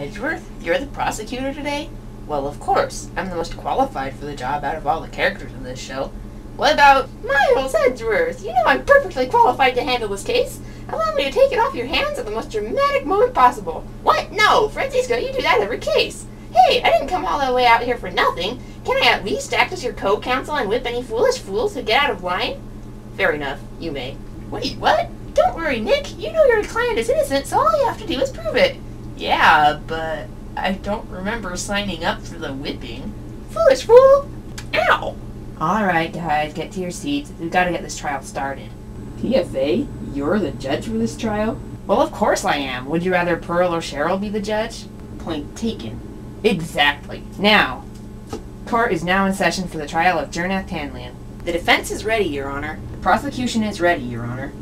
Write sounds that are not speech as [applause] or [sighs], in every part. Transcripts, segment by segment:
Edgeworth, you're the prosecutor today? Well, of course. I'm the most qualified for the job out of all the characters in this show. What about Miles Edgeworth? You know I'm perfectly qualified to handle this case. Allow me to take it off your hands at the most dramatic moment possible. What? No, Franziska, you do that every case. Hey, I didn't come all the way out here for nothing. Can I at least act as your co-counsel and whip any foolish fools who get out of line? Fair enough, you may. Wait, what? Don't worry, Nick. You know your client is innocent, so all you have to do is prove it. Yeah, but I don't remember signing up for the whipping. Foolish fool! Ow! Alright, guys, get to your seats. We've got to get this trial started. PFA? You're the judge for this trial? Well, of course I am. Would you rather Pearl or Cheryl be the judge? Point taken. Exactly. Now, court is now in session for the trial of Jernath Tanlian. The defense is ready, Your Honor. The prosecution is ready, Your Honor.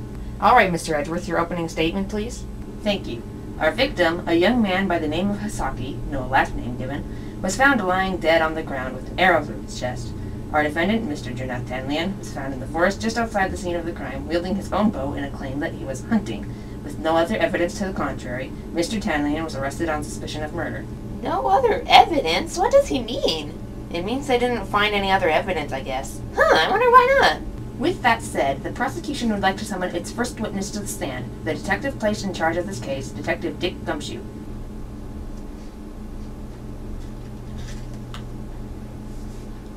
All right, Mr. Edgeworth, your opening statement, please. Thank you. Our victim, a young man by the name of Hasaki, no last name given, was found lying dead on the ground with an arrow through his chest. Our defendant, Mr. Jernath Tanlian, was found in the forest just outside the scene of the crime, wielding his own bow in a claim that he was hunting. With no other evidence to the contrary, Mr. Tanlian was arrested on suspicion of murder. No other evidence? What does he mean? It means they didn't find any other evidence, I guess. Huh, I wonder why not. With that said, the prosecution would like to summon its first witness to the stand, the detective placed in charge of this case, Detective Dick Gumshoe.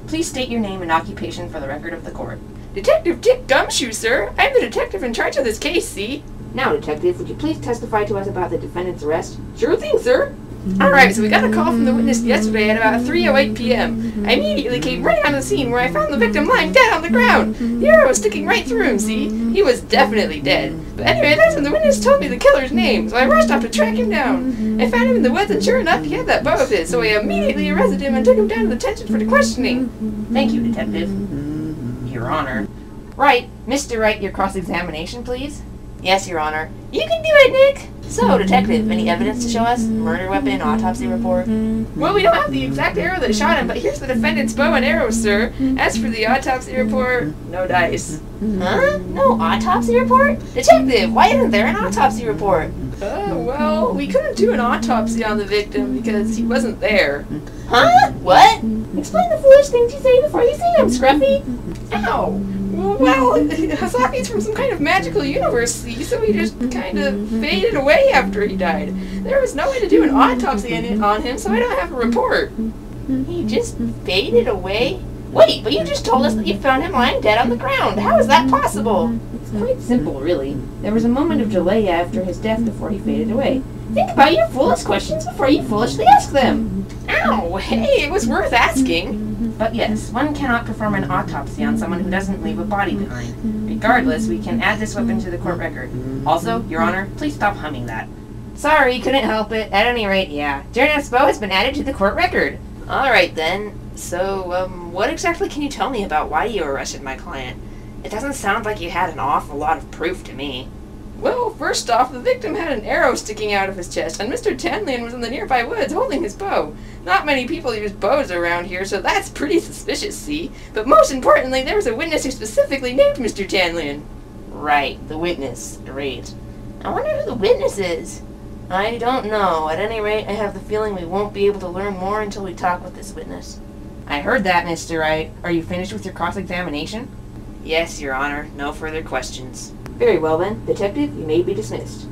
Please state your name and occupation for the record of the court. Detective Dick Gumshoe, sir. I'm the detective in charge of this case, see? Now, detective, would you please testify to us about the defendant's arrest? Sure thing, sir. Alright, so we got a call from the witness yesterday at about 3.08 p.m. I immediately came right on the scene where I found the victim lying dead on the ground. The arrow was sticking right through him, see? He was definitely dead. But anyway, that's when the witness told me the killer's name, so I rushed off to track him down. I found him in the woods, and sure enough, he had that bow of his, so I immediately arrested him and took him down to the detention for the questioning. Thank you, Detective. Your Honor. Right. Mr. Wright, your cross-examination, please? Yes, Your Honor. You can do it, Nick! So, Detective, any evidence to show us? Murder weapon, autopsy report? Well, we don't have the exact arrow that shot him, but here's the defendant's bow and arrow, sir. As for the autopsy report, no dice. Huh? No autopsy report? Detective, why isn't there an autopsy report? Uh, well, we couldn't do an autopsy on the victim because he wasn't there. Huh? What? Explain the foolish things you say before you say them, Scruffy. Ow. Well, [laughs] Hasaki's from some kind of magical universe, so he just kind of faded away after he died. There was no way to do an autopsy on him, so I don't have a report. He just faded away? Wait, but you just told us that you found him lying dead on the ground. How is that possible? It's quite simple, really. There was a moment of delay after his death before he faded away. Think about your foolish questions before you foolishly ask them. Ow, hey, it was worth asking. But yes, one cannot perform an autopsy on someone who doesn't leave a body behind. Regardless, we can add this weapon to the court record. Also, Your Honor, please stop humming that. Sorry, couldn't help it. At any rate, yeah. Jernath's bow has been added to the court record. Alright then. So, um, what exactly can you tell me about why you arrested my client? It doesn't sound like you had an awful lot of proof to me. Well, first off, the victim had an arrow sticking out of his chest, and Mr. Tanlian was in the nearby woods holding his bow. Not many people use bows around here, so that's [laughs] pretty suspicious, see? But most importantly, there was a witness who specifically named Mr. Tanlian. Right, the witness. Great. I wonder who the witness is. I don't know. At any rate, I have the feeling we won't be able to learn more until we talk with this witness. I heard that, Mr. Wright. Are you finished with your cross-examination? Yes, Your Honor. No further questions. Very well then, detective, you may be dismissed.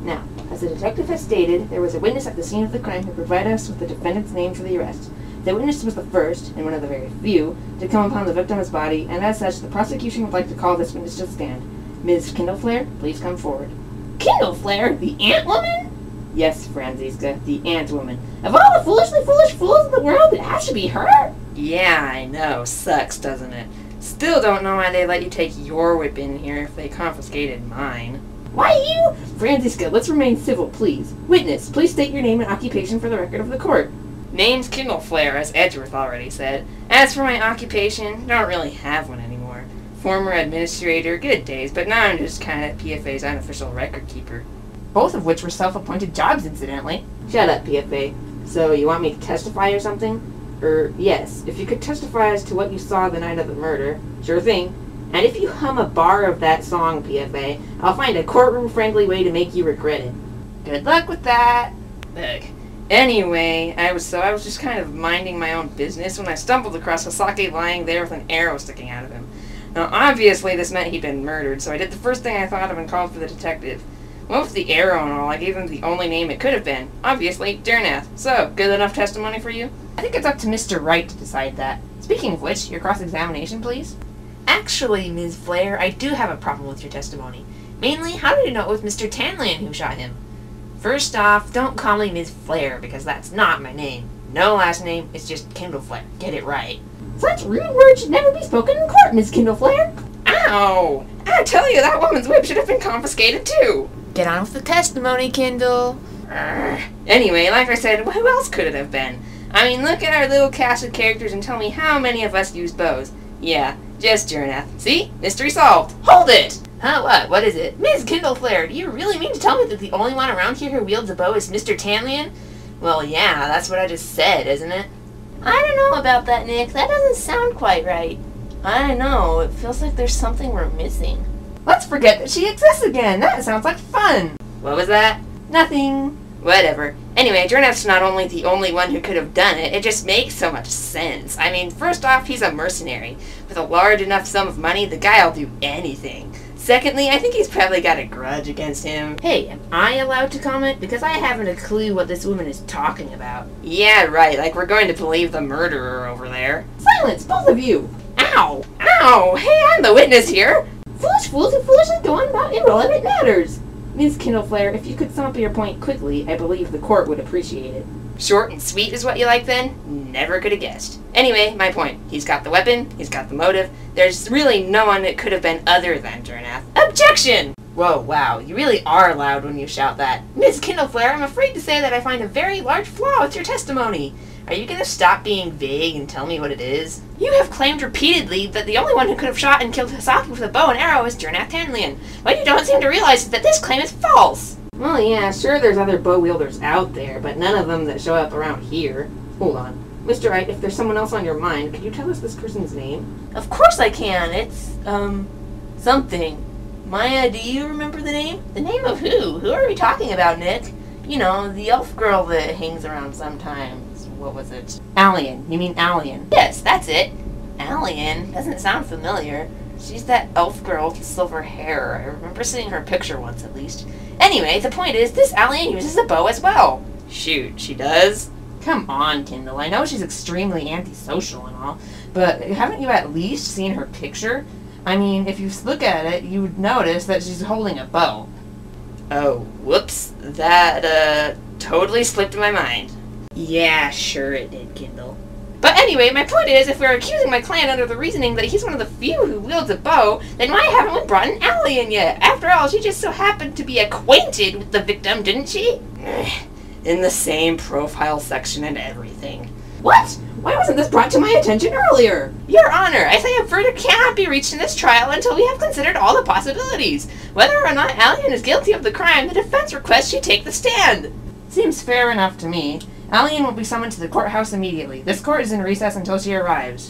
Now, as the detective has stated, there was a witness at the scene of the crime who provided us with the defendant's name for the arrest. The witness was the first, and one of the very few, to come upon the victim's body, and as such, the prosecution would like to call this witness to the stand. Ms. Kindleflare, please come forward. Kindleflare? The ant woman? Yes, Franziska, the ant woman. Of all the foolishly foolish fools in the world, it has to be her? Yeah, I know. Sucks, doesn't it? Still don't know why they let you take your whip in here if they confiscated mine. Why you? Franziska, let's remain civil, please. Witness, please state your name and occupation for the record of the court. Name's Kindleflare, as Edgeworth already said. As for my occupation, don't really have one anymore. Former administrator, good days, but now I'm just kind of PFA's unofficial record keeper. Both of which were self-appointed jobs, incidentally. Shut up, PFA. So, you want me to testify or something? Er, yes. If you could testify as to what you saw the night of the murder, sure thing. And if you hum a bar of that song, PFA, I'll find a courtroom-friendly way to make you regret it. Good luck with that. Look, Anyway, I was so I was just kind of minding my own business when I stumbled across Hasaki lying there with an arrow sticking out of him. Now, obviously, this meant he'd been murdered, so I did the first thing I thought of and called for the detective. Well, with the arrow and all, I gave him the only name it could have been. Obviously, Durnath. So, good enough testimony for you? I think it's up to Mr. Wright to decide that. Speaking of which, your cross-examination, please. Actually, Ms. Flare, I do have a problem with your testimony. Mainly, how did you know it was Mr. Tanlian who shot him? First off, don't call me Ms. Flare, because that's not my name. No last name, it's just Kindle Flare. Get it right. Such rude words should never be spoken in court, Miss Kindle Flare. Ow! I tell you, that woman's whip should have been confiscated too. Get on with the testimony, Kindle. Urgh. Anyway, like I said, who else could it have been? I mean, look at our little cast of characters and tell me how many of us use bows. Yeah, just Durnath. See? Mystery solved. Hold it! Huh, what? What is it? Ms. Kindle Flare, do you really mean to tell me that the only one around here who wields a bow is Mr. Tanlian? Well, yeah, that's what I just said, isn't it? I don't know about that, Nick. That doesn't sound quite right. I know. It feels like there's something we're missing. Let's forget that she exists again. That sounds like fun. What was that? Nothing. Whatever. Anyway, Durnath's not only the only one who could have done it, it just makes so much sense. I mean, first off, he's a mercenary. With a large enough sum of money, the guy'll do anything. Secondly, I think he's probably got a grudge against him. Hey, am I allowed to comment? Because I haven't a clue what this woman is talking about. Yeah, right, like we're going to believe the murderer over there. Silence, both of you! Ow! Ow! Hey, I'm the witness here! Foolish fools who foolishly go on about irrelevant matters! Ms. Kindleflare, if you could sum up your point quickly, I believe the court would appreciate it. Short and sweet is what you like then? Never could have guessed. Anyway, my point. He's got the weapon, he's got the motive. There's really no one it could have been other than Durnath. Objection! Whoa, wow, you really are loud when you shout that. Ms. Kindleflare, I'm afraid to say that I find a very large flaw with your testimony. Are you gonna stop being vague and tell me what it is? You have claimed repeatedly that the only one who could have shot and killed Hasaki with a bow and arrow is Durnath Tanlian. What you don't seem to realize is that this claim is false. Well, yeah, sure there's other bow wielders out there, but none of them that show up around here. Hold on. Mr. Wright, if there's someone else on your mind, could you tell us this person's name? Of course I can. It's, um, something. Maya, do you remember the name? The name of who? Who are we talking about, Nick? You know, the elf girl that hangs around sometimes. What was it? Alien. You mean Alien? Yes, that's it. Alien? Doesn't sound familiar. She's that elf girl with silver hair. I remember seeing her picture once at least. Anyway, the point is, this alien uses a bow as well. Shoot, she does? Come on, Kindle. I know she's extremely antisocial and all, but haven't you at least seen her picture? I mean, if you look at it, you would notice that she's holding a bow. Oh, whoops. That, uh, totally slipped my mind. Yeah, sure it did, Kindle. But anyway, my point is, if we're accusing my clan under the reasoning that he's one of the few who wields a bow, then why haven't we brought an alien yet? After all, she just so happened to be acquainted with the victim, didn't she? [sighs] In the same profile section and everything. What? Why wasn't this brought to my attention earlier? Your Honor, I say a verdict cannot be reached in this trial until we have considered all the possibilities. Whether or not Alien is guilty of the crime, the defense requests she take the stand. Seems fair enough to me. Alien will be summoned to the courthouse immediately. This court is in recess until she arrives.